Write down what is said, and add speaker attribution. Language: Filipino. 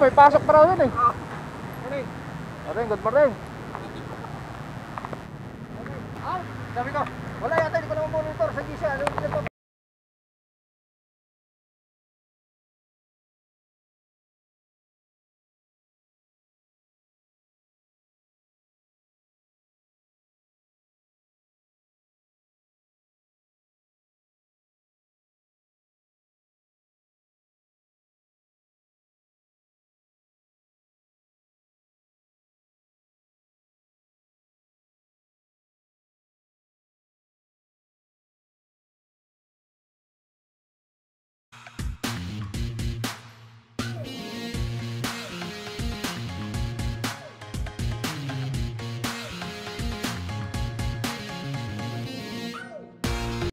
Speaker 1: May pasok pa raw yun eh.
Speaker 2: Ah. Morning.
Speaker 1: Morning, good morning.
Speaker 2: Sabi ko, wala yata, hindi ko naman monitor sa gisa. Ano yung pinapap...